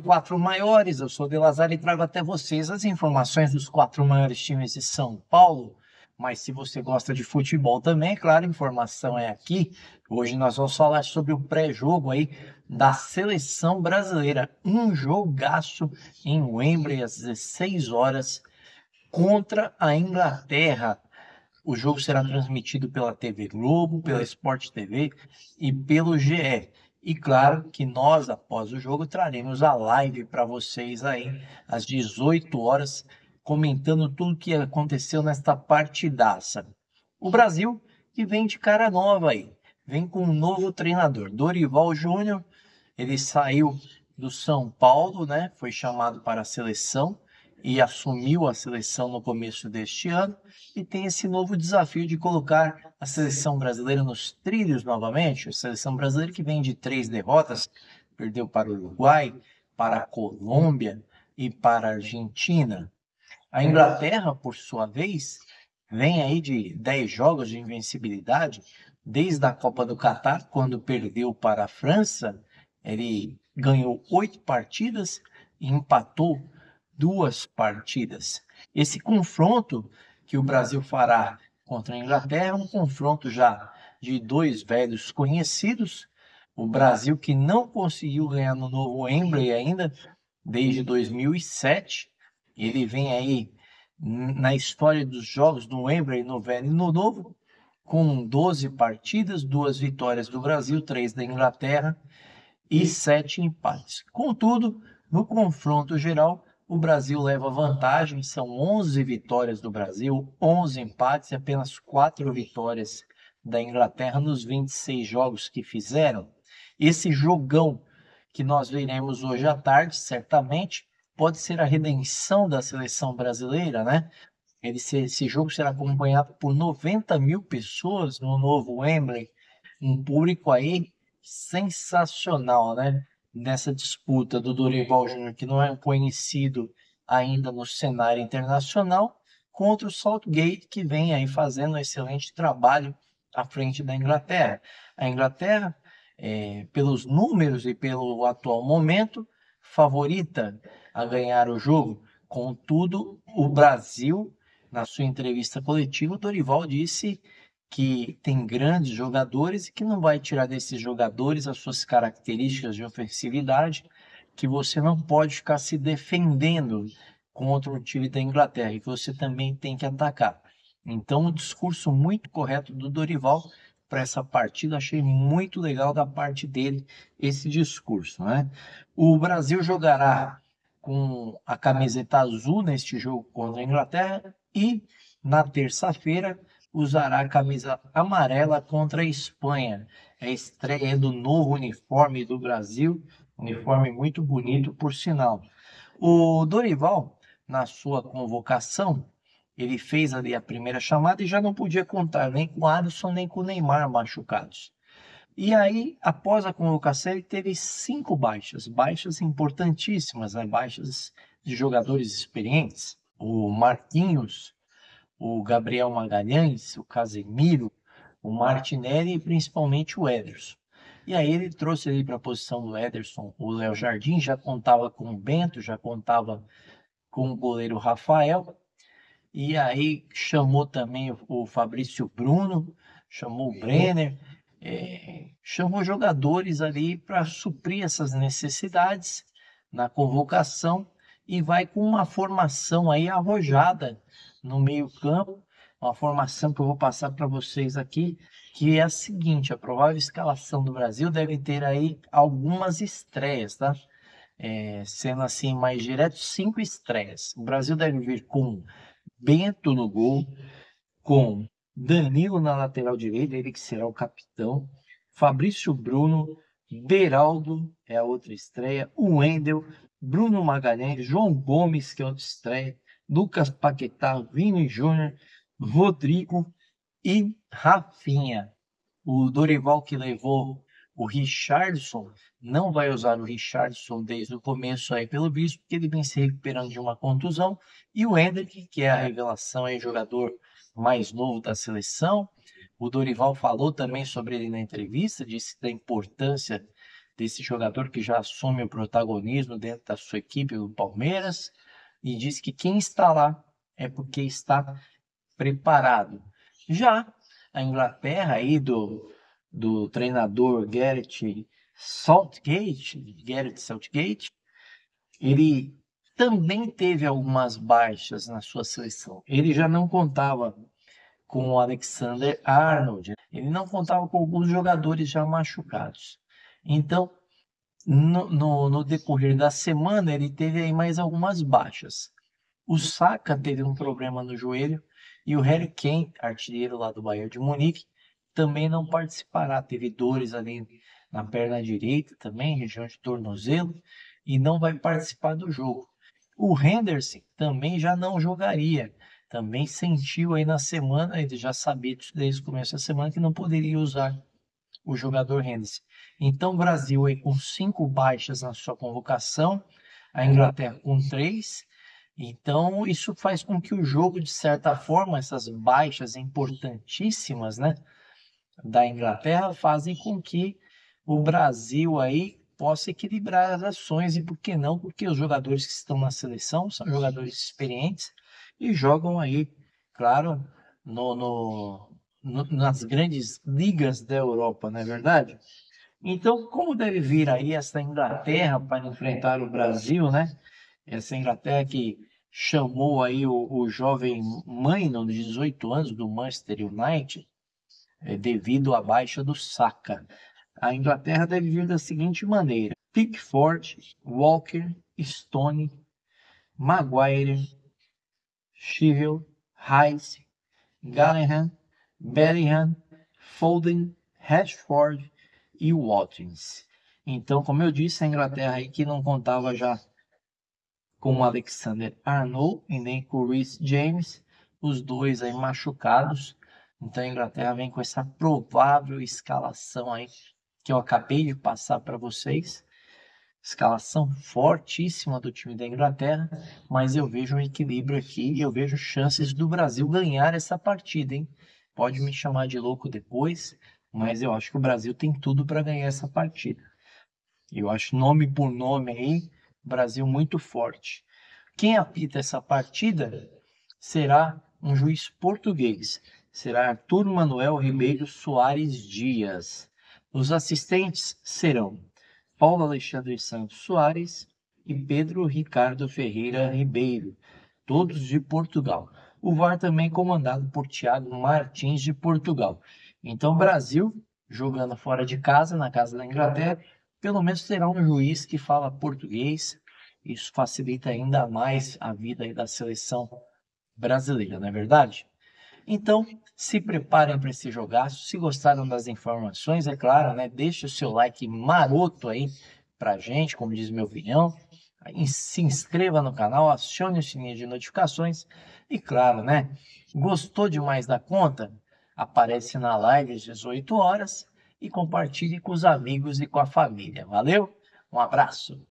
Quatro Maiores, eu sou de Lazar e trago até vocês as informações dos quatro maiores times de São Paulo. Mas se você gosta de futebol também, claro, a informação é aqui. Hoje nós vamos falar sobre o pré-jogo aí da seleção brasileira. Um jogaço em Wembley às 16 horas contra a Inglaterra. O jogo será transmitido pela TV Globo, pela Sport TV e pelo GE. E claro que nós, após o jogo, traremos a live para vocês aí às 18 horas, comentando tudo que aconteceu nesta partidaça. O Brasil que vem de cara nova aí, vem com um novo treinador, Dorival Júnior. Ele saiu do São Paulo, né? Foi chamado para a seleção e assumiu a seleção no começo deste ano e tem esse novo desafio de colocar a seleção brasileira nos trilhos novamente. A seleção brasileira que vem de três derrotas, perdeu para o Uruguai, para a Colômbia e para a Argentina. A Inglaterra, por sua vez, vem aí de 10 jogos de invencibilidade, desde a Copa do Catar, quando perdeu para a França, ele ganhou oito partidas e empatou duas partidas. Esse confronto que o Brasil fará contra a Inglaterra é um confronto já de dois velhos conhecidos. O Brasil que não conseguiu ganhar no novo Wembley ainda desde 2007. Ele vem aí na história dos jogos no Wembley, no velho e no novo, com 12 partidas, duas vitórias do Brasil, três da Inglaterra e sete empates. Contudo, no confronto geral, o Brasil leva vantagem, são 11 vitórias do Brasil, 11 empates e apenas 4 vitórias da Inglaterra nos 26 jogos que fizeram. Esse jogão que nós veremos hoje à tarde, certamente, pode ser a redenção da seleção brasileira, né? Ele, esse jogo será acompanhado por 90 mil pessoas no novo Wembley, um público aí sensacional, né? Nessa disputa do Dorival Júnior, que não é conhecido ainda no cenário internacional, contra o Saltgate, que vem aí fazendo um excelente trabalho à frente da Inglaterra. A Inglaterra, é, pelos números e pelo atual momento, favorita a ganhar o jogo. Contudo, o Brasil, na sua entrevista coletiva, o Dorival disse que tem grandes jogadores e que não vai tirar desses jogadores as suas características de ofensividade, que você não pode ficar se defendendo contra o time da Inglaterra e que você também tem que atacar. Então, um discurso muito correto do Dorival para essa partida, achei muito legal da parte dele esse discurso, né? O Brasil jogará com a camiseta azul neste jogo contra a Inglaterra e na terça-feira usará a camisa amarela contra a Espanha. É a estreia do novo uniforme do Brasil, uniforme muito bonito, por sinal. O Dorival, na sua convocação, ele fez ali a primeira chamada e já não podia contar nem com Alisson nem com Neymar machucados. E aí, após a convocação, ele teve cinco baixas, baixas importantíssimas, né? baixas de jogadores experientes. O Marquinhos, o Gabriel Magalhães, o Casemiro, o Martinelli e principalmente o Ederson. E aí ele trouxe ali para a posição do Ederson o Léo Jardim, já contava com o Bento, já contava com o goleiro Rafael. E aí chamou também o Fabrício Bruno, chamou o Brenner, é, chamou jogadores ali para suprir essas necessidades na convocação e vai com uma formação aí arrojada no meio-campo, uma formação que eu vou passar para vocês aqui, que é a seguinte: a provável escalação do Brasil deve ter aí algumas estreias, tá? É, sendo assim mais direto, cinco estreias. O Brasil deve vir com Bento no gol, com Danilo na lateral direita, ele que será o capitão, Fabrício Bruno, Beraldo é a outra estreia, o Wendel, Bruno Magalhães, João Gomes, que é outra estreia, Lucas Paquetá, Vini Júnior, Rodrigo e Rafinha. O Dorival que levou o Richardson não vai usar o Richardson desde o começo aí pelo visto, porque ele vem se recuperando de uma contusão. E o Hendrick, que é a revelação aí, jogador mais novo da seleção. O Dorival falou também sobre ele na entrevista, disse da importância desse jogador que já assume o protagonismo dentro da sua equipe, do Palmeiras, e diz que quem está lá é porque está preparado. Já a Inglaterra aí do, do treinador Garrett Southgate, Garrett Southgate, ele também teve algumas baixas na sua seleção. Ele já não contava com o Alexander Arnold, ele não contava com alguns jogadores já machucados. Então, no, no, no, decorrer da semana, ele teve aí mais algumas baixas. O Saka teve um problema no joelho e o Harry Kane, artilheiro lá do Bayern de Munique, também não participará. Teve dores ali na perna direita também, região de tornozelo, e não vai participar do jogo. O Henderson também já não jogaria. Também sentiu aí na semana, ele já sabia desde o começo da semana que não poderia usar o jogador Henderson. Então, o Brasil aí com cinco baixas na sua convocação, a Inglaterra com três. Então, isso faz com que o jogo, de certa forma, essas baixas importantíssimas, né, da Inglaterra, fazem com que o Brasil aí possa equilibrar as ações e por que não? Porque os jogadores que estão na seleção são jogadores experientes e jogam aí, claro, no, no nas grandes ligas da Europa, não é verdade? Então, como deve vir aí essa Inglaterra para enfrentar o Brasil, né? Essa Inglaterra que chamou aí o, o jovem Maino, de 18 anos, do Manchester United, é, devido à baixa do Saka. A Inglaterra deve vir da seguinte maneira: Pickford, Walker, Stone, Maguire, Chilwell, Rice, Gallagher, Bellingham, Foden, Rashford, e Watkins. Então, como eu disse, a Inglaterra aí que não contava já com o Alexander Arnold e nem com o Rhys James, os dois aí machucados. Então a Inglaterra vem com essa provável escalação aí que eu acabei de passar para vocês. Escalação fortíssima do time da Inglaterra, mas eu vejo um equilíbrio aqui e eu vejo chances do Brasil ganhar essa partida, hein? Pode me chamar de louco depois, mas eu acho que o Brasil tem tudo para ganhar essa partida. Eu acho nome por nome aí, Brasil muito forte. Quem apita essa partida será um juiz português. Será Arthur Manuel Ribeiro Soares Dias. Os assistentes serão Paulo Alexandre Santos Soares e Pedro Ricardo Ferreira Ribeiro, todos de Portugal. O VAR também comandado por Tiago Martins de Portugal. Então, Brasil, jogando fora de casa, na casa da Inglaterra, pelo menos terá um juiz que fala português. Isso facilita ainda mais a vida da seleção brasileira, não é verdade? Então, se preparem para esse jogaço. Se gostaram das informações, é claro, né? Deixe o seu like maroto aí pra gente, como diz meu opinião. Se inscreva no canal, acione o sininho de notificações. E claro, né? Gostou demais da conta? aparece na live às 18 horas e compartilhe com os amigos e com a família. Valeu? Um abraço!